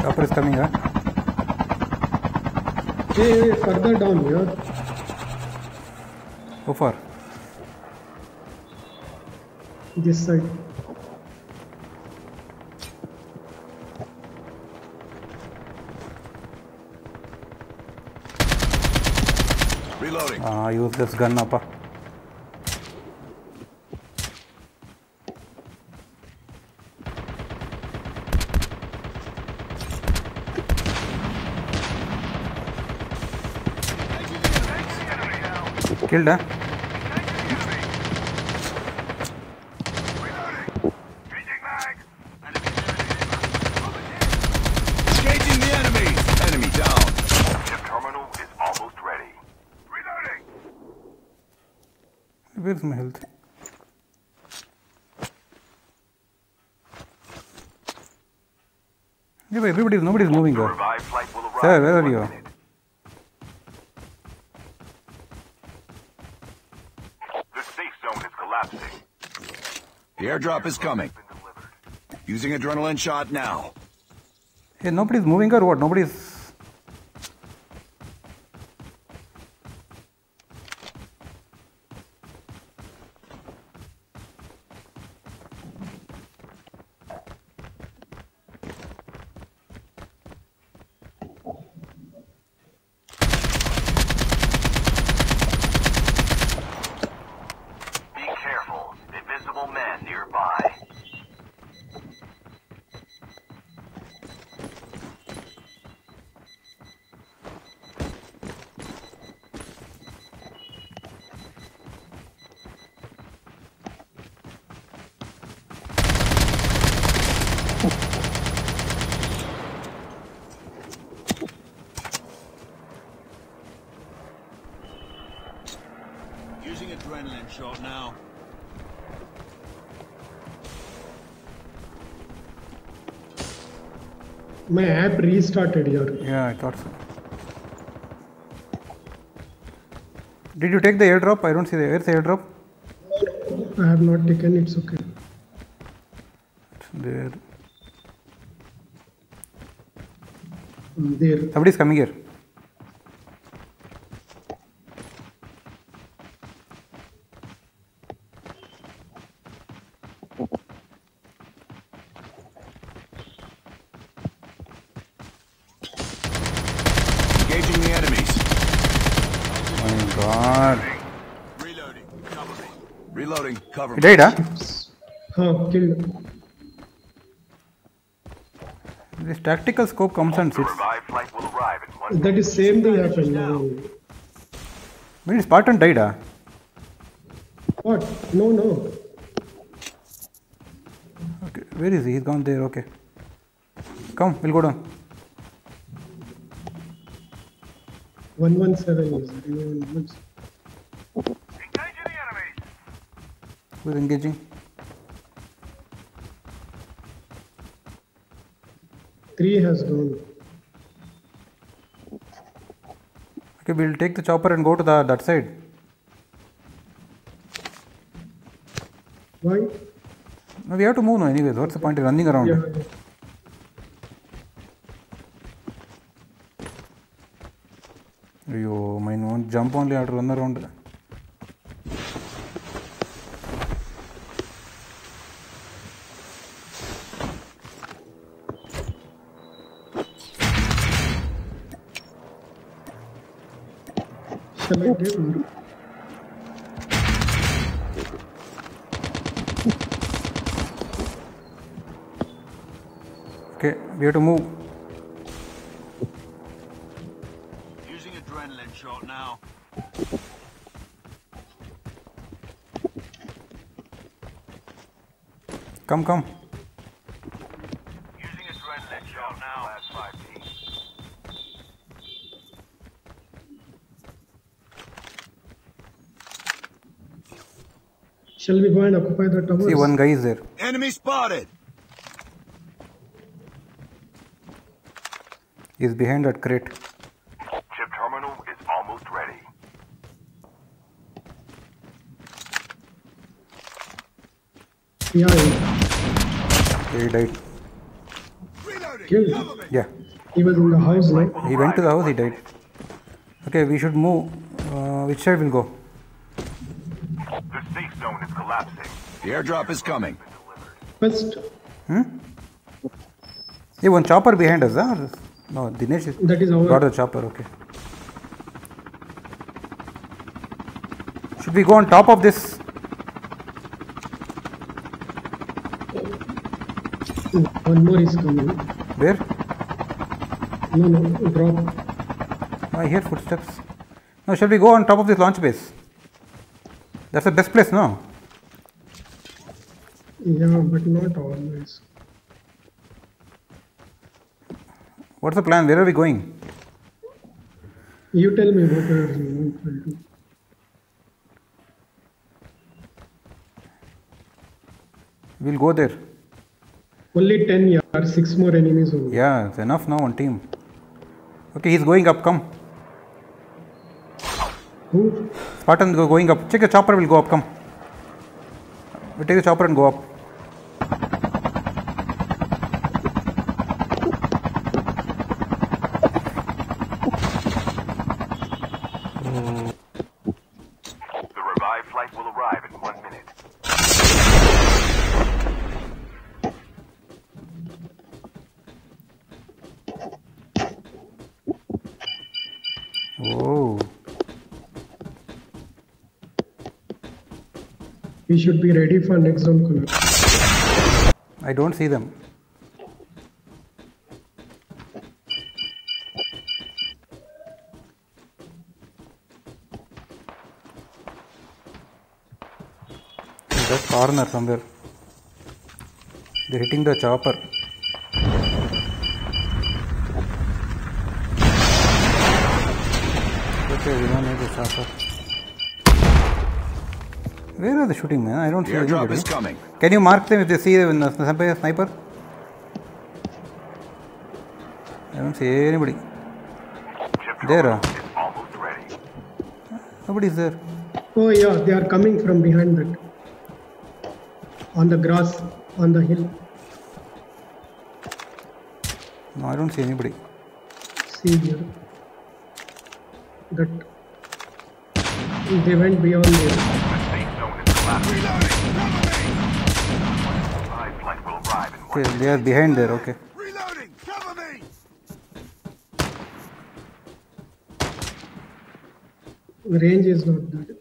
Sniper is coming, huh? Hey, hey, further down here. How far? This side. Reloading. Ah, useless gun, appa. Ready. Reloading. Where's my health? Yeah, but everybody, nobody's moving, huh? Revived flight will arrive. Sir, where are one you? minute. The safe zone is collapsing. The airdrop is coming. Using adrenaline shot now. Hey, nobody's moving or what? Nobody's. Shot now. My app restarted here. Yeah, I thought so. Did you take the airdrop? I don't see the. Where's the airdrop? I have not taken it's okay. It's there. There. Somebody's coming here. Engaging the enemies. My god. Reloading. Cover me. Reloading. Cover He me. died, huh? Huh, killed. This tactical scope comes and sits. Revived flight will arrive in one That is same thing happened now. When Spartan died, huh? What? No, no. Okay. Where is he? He's gone there. Okay. Come, we'll go down. 117 is there. 117. with engaging three has gone okay we'll take the chopper and go to the that side why no, we have to move now anyways what's the point in running around yeah, yeah. You might want jump only after run around. Okay, we have to move. Using adrenaline shot now. Come, come. Shall we go and occupy the tower? See, one guy is there. Enemy spotted! He's behind that crate. Chip terminal is almost ready. Yeah. He died. Killed? Yeah. He was in the house, right? He went to the house, he died. Okay, we should move. Uh, which side will go? The airdrop is coming. First, Hmm? Hey, one chopper behind us, huh? No, Dinesh is that is our. got the chopper, okay. Should we go on top of this? One more is coming. Where? No, no, drop. I hear footsteps. No, shall we go on top of this launch base? That's the best place, no? Yeah, but not always. What's the plan? Where are we going? You tell me what are you want to do. We'll go there. Only 10 yards, 6 more enemies only. Yeah, it's enough now on team. Okay, he's going up. Come. Who? Spartan go going up. Check the chopper will go up. Come. We take the chopper and go up. The revived flight will arrive in one minute. Oh, We should be ready for next zone collapse. I don't see them. That corner somewhere. They're hitting the chopper. Okay, we don't need the chopper. Where are they shooting, man? I don't The see airdrop anybody. is coming. Can you mark them if they see a sniper? sniper? I don't see anybody. Chip There, uh. almost ready. Nobody's there. Oh, yeah, they are coming from behind that. On the grass, on the hill. No, I don't see anybody. See here. That. They went beyond there. The safe zone is collapsing. The revived flight will arrive in one Okay, they are behind there. Okay. Reloading! Cover me! Range is not that.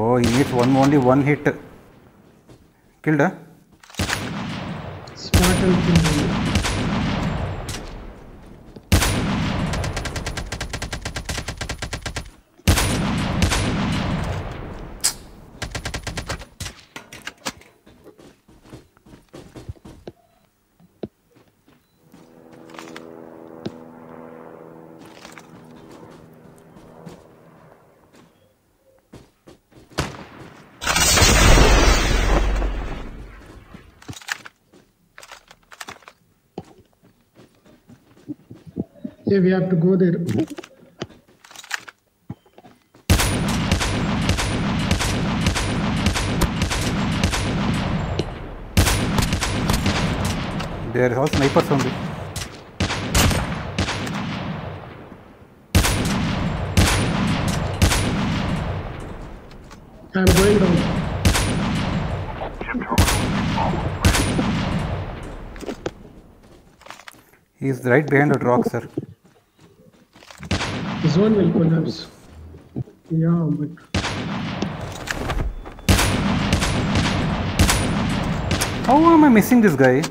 Oh, he needs one only one hit. Killed, huh? Spartan kill Yeah, we have to go there. There are all snipers only. I'm going down. Chip terminal is almost ready. He is right behind the rock, sir. Zone will collapse. Yeah, but How am I missing this guy?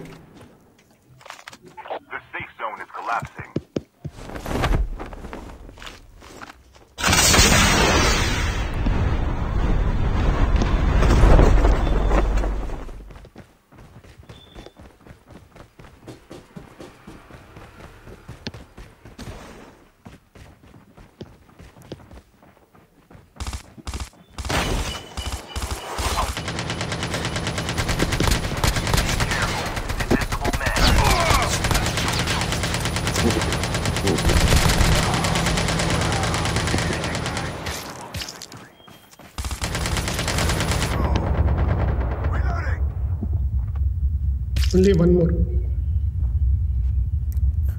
Only one more.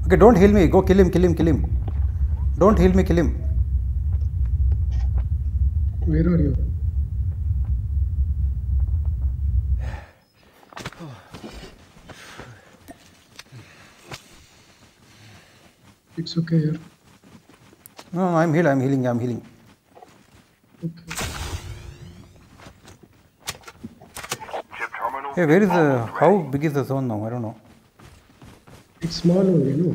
Okay, don't heal me. Go kill him, kill him, kill him. Don't heal me, kill him. Where are you? It's okay here. No, no, I'm healed, I'm healing, I'm healing. Okay. Hey, where is the. How big is the zone now? I don't know. It's small only, no?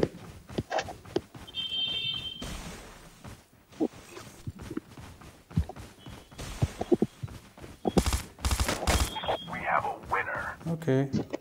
We have a winner. Okay. Start and shot.